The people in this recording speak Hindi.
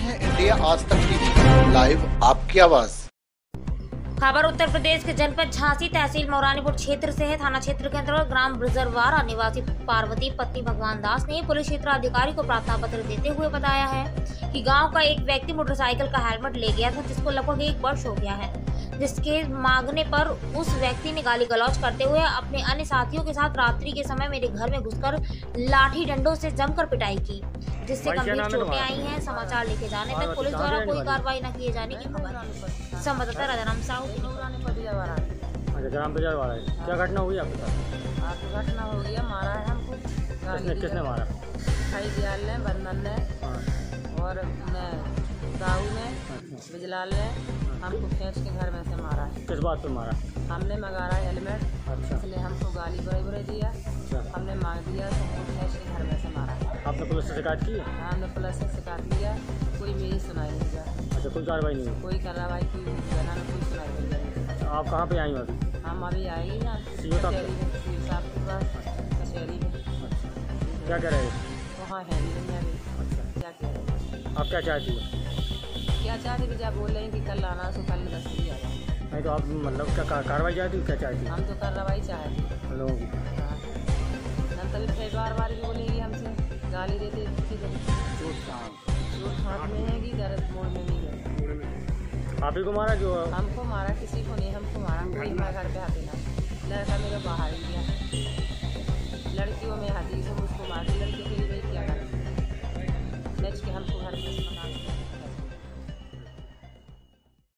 हैं इंडिया आज तक टीवी लाइव, आपकी आवाज़। खबर, उत्तर प्रदेश के जनपद झांसी तहसील मौरानीपुर क्षेत्र से है। थाना क्षेत्र के अंतर्गत ग्राम ब्रजरवारा निवासी पार्वती पत्नी भगवान दास ने पुलिस क्षेत्र अधिकारी को प्रार्थना पत्र देते हुए बताया है कि गाँव का एक व्यक्ति मोटरसाइकिल का हेलमेट ले गया था, जिसको लगभग एक वर्ष हो गया है। जिसके मांगने पर उस व्यक्ति ने गाली गलौज करते हुए अपने अन्य साथियों के साथ रात्रि के समय मेरे घर में घुसकर लाठी डंडों से जमकर पिटाई की। जिससे गंभीर चोटें आई हैं समाचार लेके जाने तक पुलिस द्वारा कोई कार्रवाई न किए जाने की खबर। है संवाददाता राजाराम साहू। अच्छा ग्राम बाज़ार वाला है। क्या घटना हुई आपके साथ? घटना हो गया मारा है हमको। किसने किसने मारा? भाई दयाल ने बंदन ने। हाँ। और साहू ने अच्छा। बिजलाल ने हमको खींच के घर में से मारा है। किस बात पे मारा? हमने मंगारा हेलमेट अच्छा। इसलिए हमको गाली बुरे बुरे दिया। अच्छा। हमने मांग दिया सबको खींच के घर में से मारा है आपने पुलिस से शिकायत की? है हमने पुलिस से शिकायत लिया कोई मेरी सुनाई नहीं दिया अच्छा कोई कार्रवाई नहीं कोई कार्रवाई कोई जना ने कोई सुनाई नहीं दिया अच्छा आप कहाँ पे आई हो अभी? हम अभी आएँगे ना सीओ साहब? में के पास कचहरी में। क्या कह रहे हैं? वहाँ है नहीं अभी। अच्छा। क्या कह रहे हैं? आप क्या चाहती हो? क्या चाहते कि जब बोल रहे हैं कि कल आना सो कल दस बजे आना नहीं तो आप मतलब क्या का- कार्रवाई चाहती हो क्या चाहती हो? हम तो कार्रवाई चाहते हैं। लोगों की। हाँ। तभी बार बार भी हमसे गाली देते किसी को। चोट हाथ में है कि दर्द मोड़ में भी है? आप ही को मारा जो हमको मारा किसी को नहीं हमको मारा। कोई हमारे घर पे आते ना लड़का मेरा बाहर ही गया।